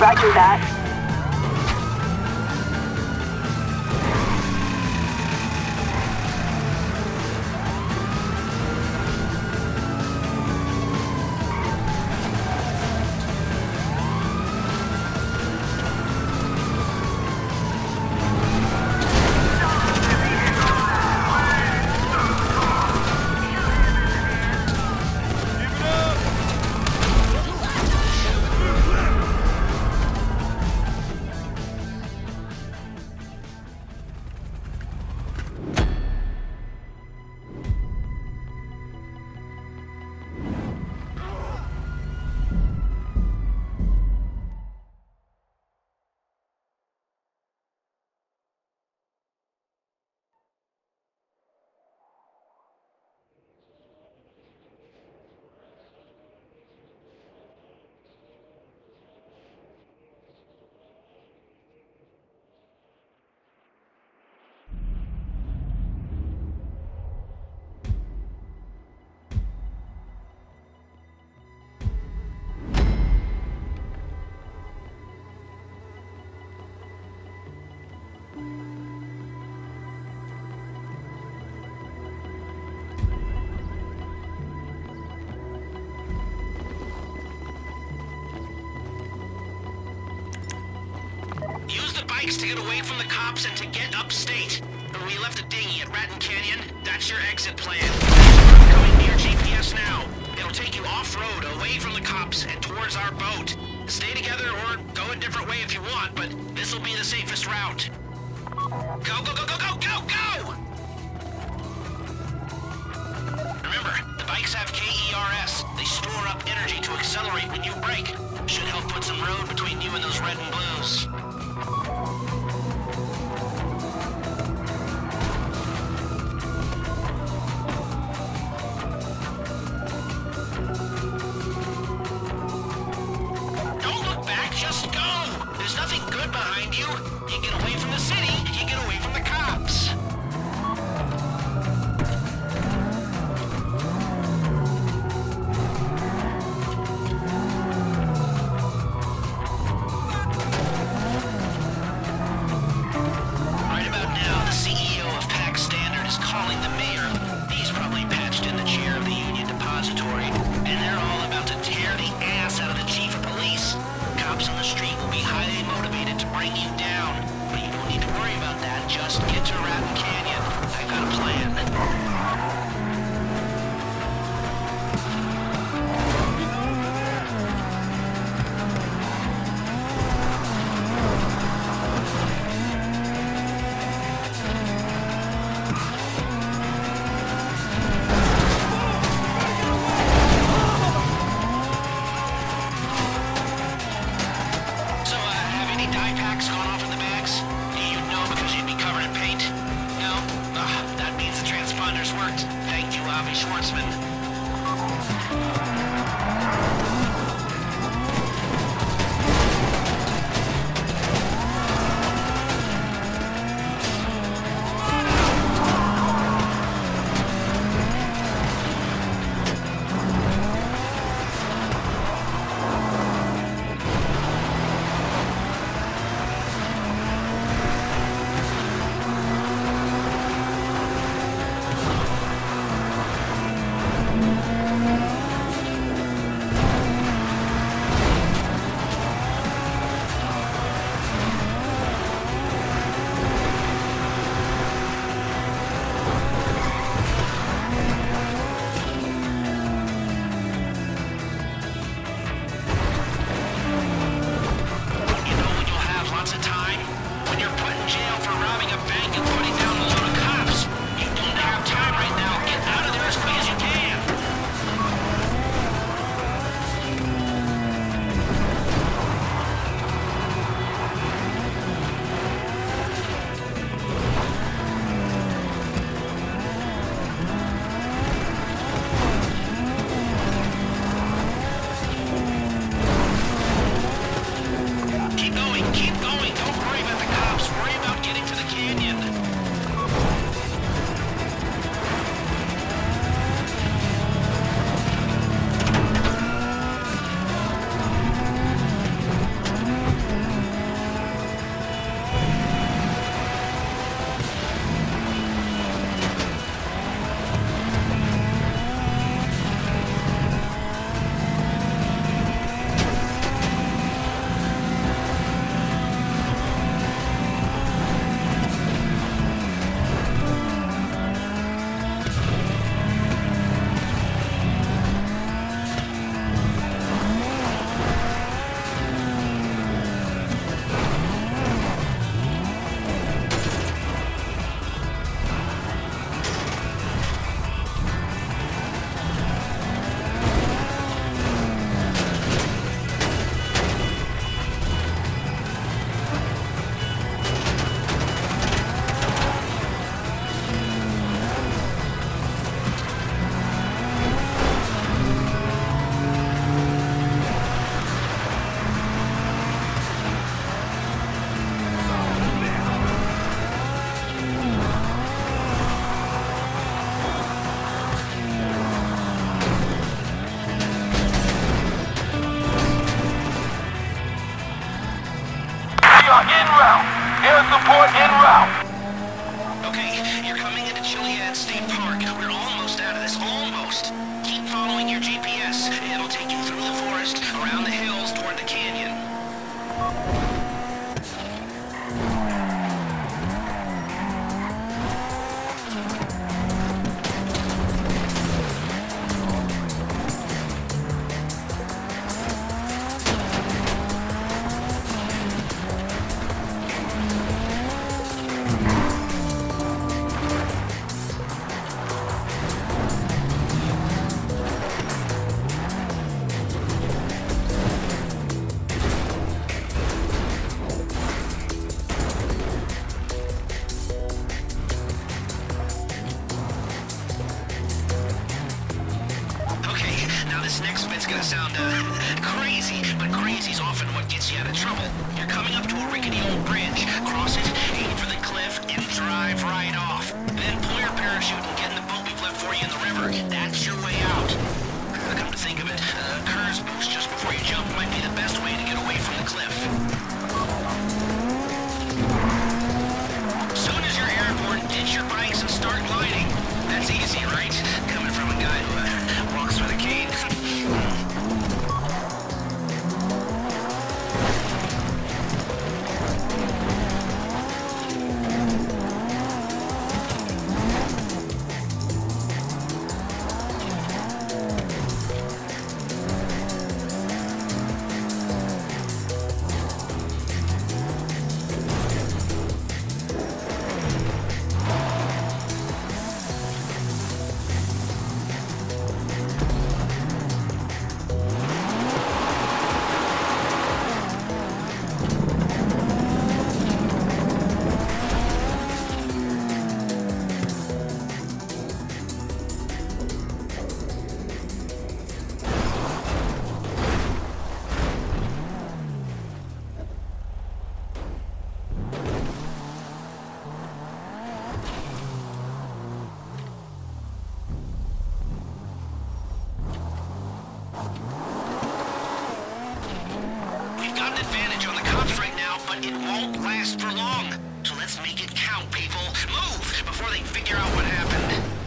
Roger that. Bikes to get away from the cops and to get upstate. We left a dinghy at Raton Canyon. That's your exit plan. Going to your GPS now. It'll take you off-road, away from the cops, and towards our boat. Stay together or go a different way if you want, but this'll be the safest route. Go, go, go, go, go, go, go! Remember, the bikes have KERS. They store up energy to accelerate when you brake. Should help put some road between you and those red and blues. Sound uh, crazy, but crazy's often what gets you out of trouble. You're coming up to a rickety old bridge, cross it, aim for the cliff, and drive right off. Then pull your parachute and get in the boat we've left for you in the river. That's your way out. Come to think of it, uh, boost just before you jump might be the best way Let's make it count, people. Move before they figure out what happened.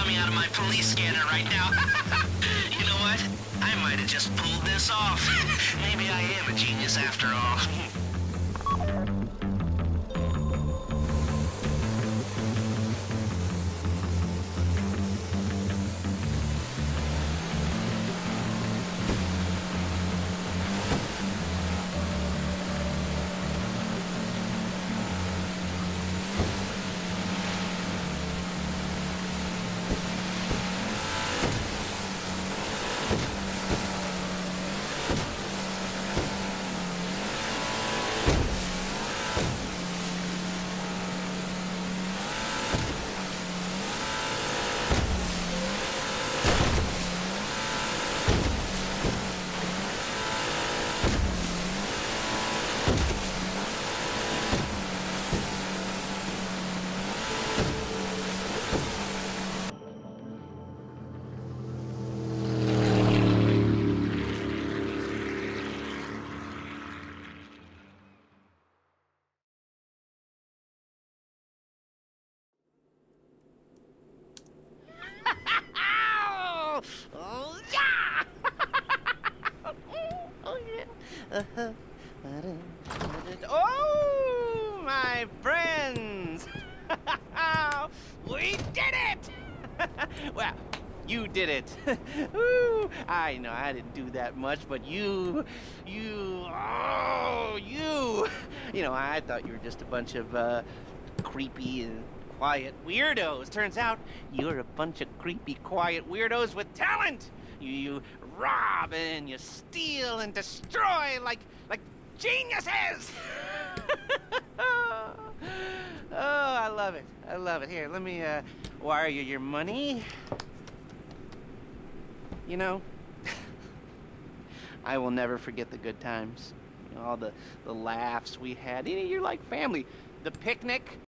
Coming out of my police scanner right now. you know what? I might have just pulled this off. Maybe I am a genius after all. Oh, my friends! we did it! well, you did it. Woo. I know I didn't do that much, but you, you, oh, you. You know, I thought you were just a bunch of uh, creepy and quiet weirdos. Turns out you're a bunch of creepy, quiet weirdos with talent. You, you rob and you steal and destroy like, like geniuses. oh, I love it. I love it. Here, let me uh, wire you your money. You know, I will never forget the good times. You know, all the, the laughs we had. You're like family. The picnic